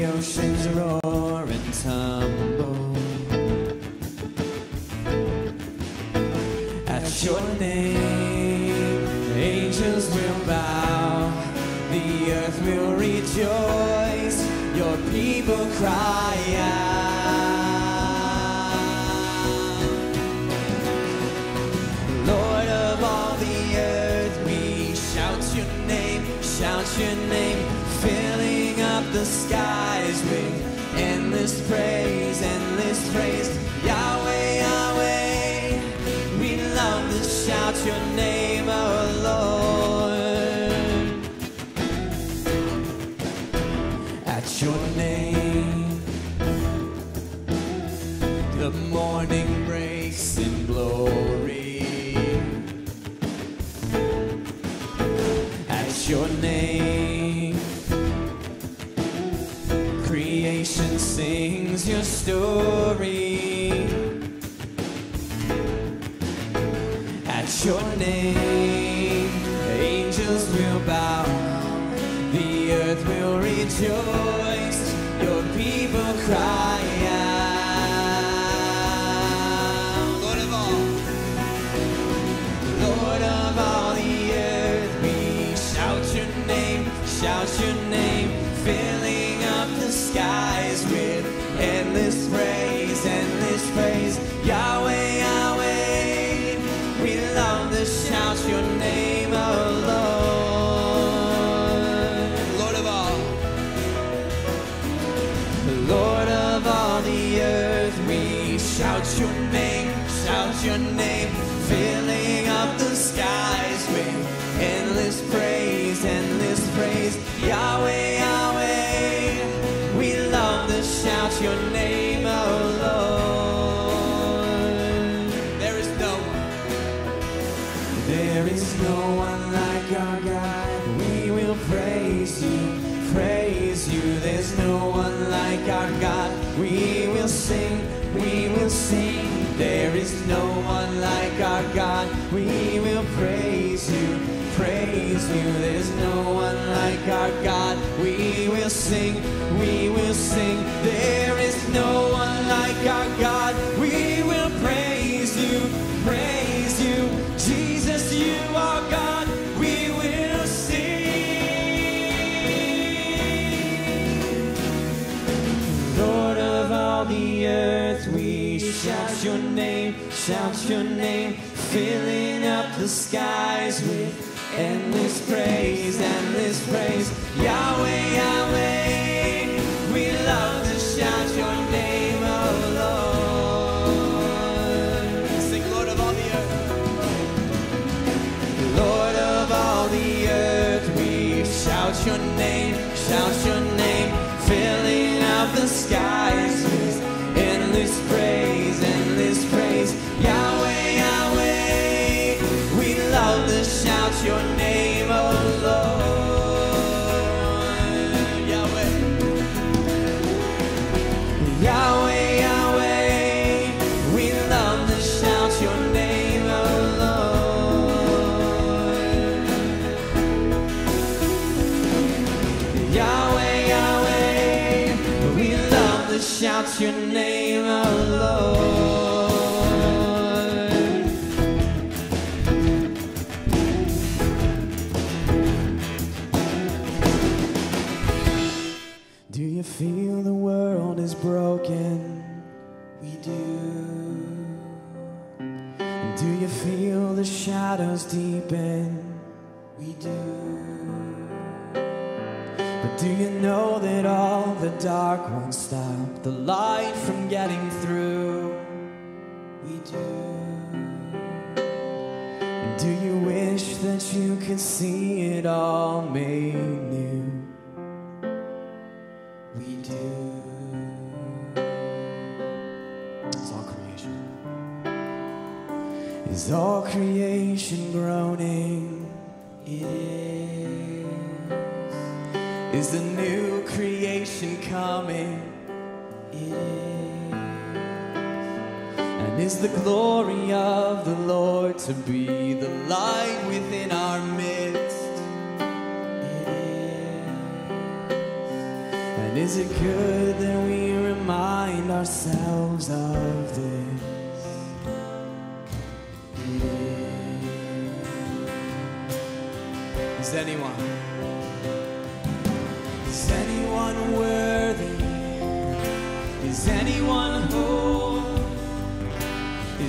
the oceans roar and tumble. At your name, angels will bow, the earth will rejoice, your people cry out. Lord of all the earth, we shout your name, shout your name, filling up the with endless praise, endless praise. Yahweh, Yahweh, we love to shout your name, oh Lord. At your name, the morning breaks in glory. At your name, sings your story. At your name, angels will bow, the earth will rejoice, your people cry your name, shout your name, filling up the skies with endless praise, endless praise. Yahweh, Yahweh, we love to shout your name, oh Lord. There is no one. There is no one like our God. We will praise you, praise you. There's no one like our God. We will sing, we will sing. There is no one like our God. We will praise you, praise you. There's no one like our God. We will sing, we will sing. There is no one like our God. We will praise you, shout your name, filling up the skies with endless praise, endless praise. Yahweh, Yahweh, dark won't stop the light from getting through? We do. Do you wish that you could see it all made new? We do. It's all creation. Is all creation groaning? It is. Is the is the glory of the Lord to be the light within our midst? It is. And Is it good that we remind ourselves of this? Is anyone?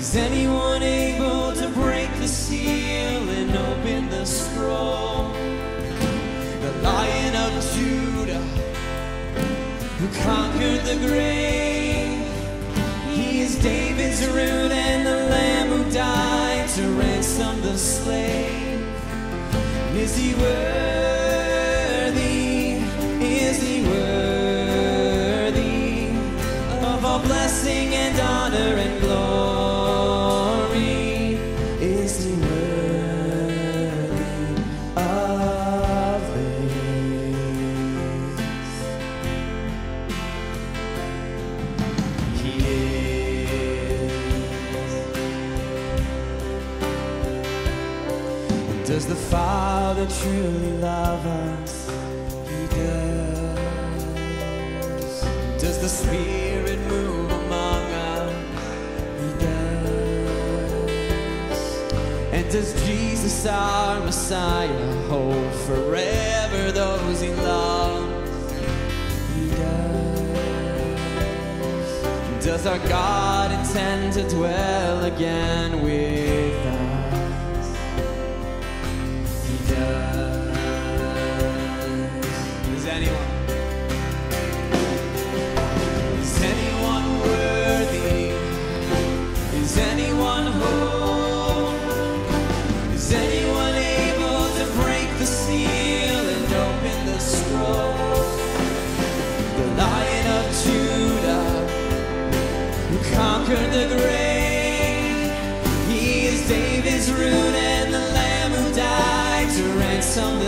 Is anyone able to break the seal and open the scroll? The Lion of Judah, who conquered the grave. He is David's root and the Lamb who died to ransom the slave. Is he worthy? Does the Father truly love us? He does. Does the Spirit move among us? He does. And does Jesus, our Messiah, hold forever those he loves? He does. Does our God intend to dwell again with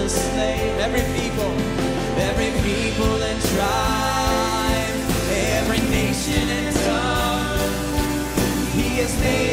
Every people, every people and tribe, every nation and tongue. He has made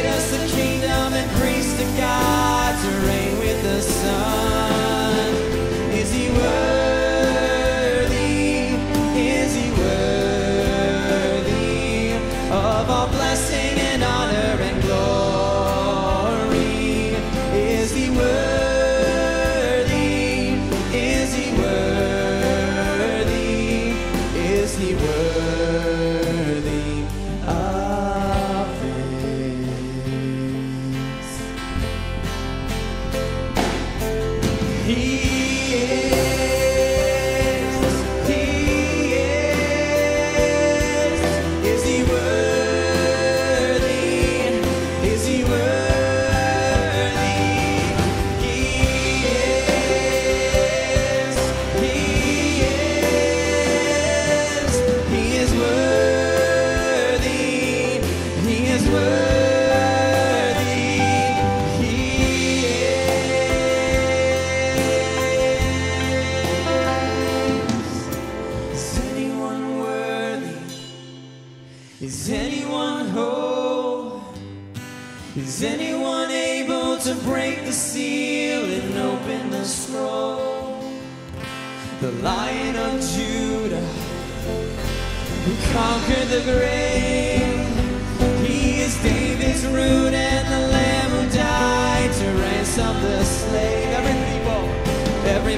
is,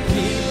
every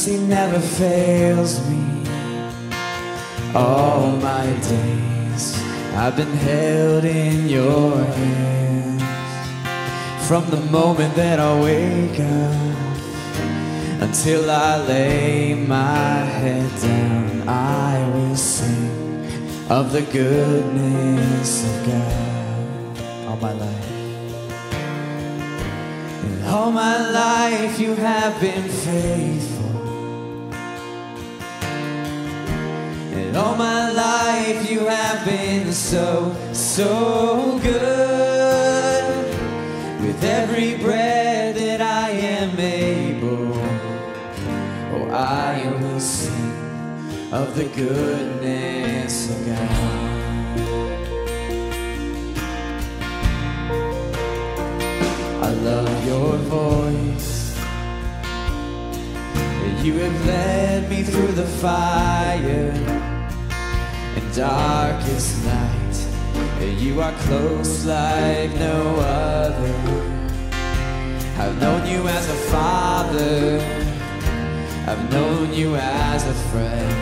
mercy never fails me. All my days I've been held in your hands. From the moment that I wake up until I lay my head down, I will sing of the goodness of God all my life. And all my life you have been faithful. And all my life you have been so, so good. With every breath that I am able, oh, I will sing of the goodness of God. I love your voice. You have led me through the fire darkest night. You are close like no other. I've known you as a father. I've known you as a friend.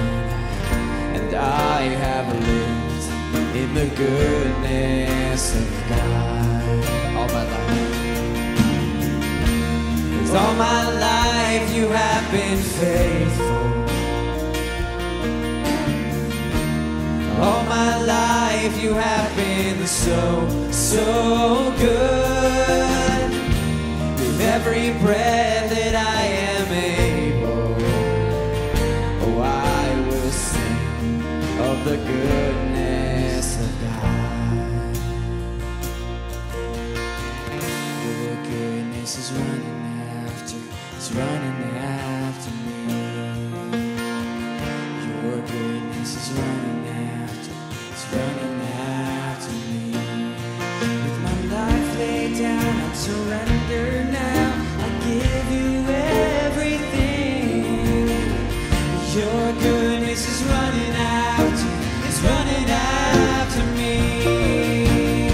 And I have lived in the goodness of God all my life. Cause all my life you have been faithful. All my life you have been so, so good. With every breath that I am able, oh, I will sing of the goodness is running after, it's running after me.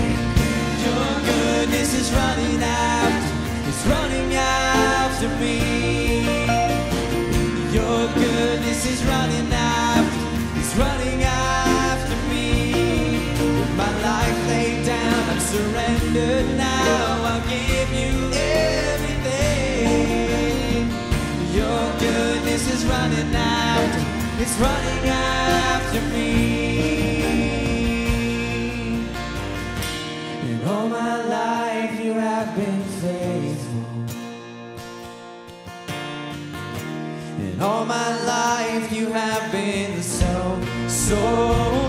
Your goodness is running after, it's running after me. Your goodness is running after, it's running after me. My life laid down, I'm surrendered now. I'll give you everything. Your goodness is running after, it's running after me. And all my life you have been faithful. And all my life you have been so, so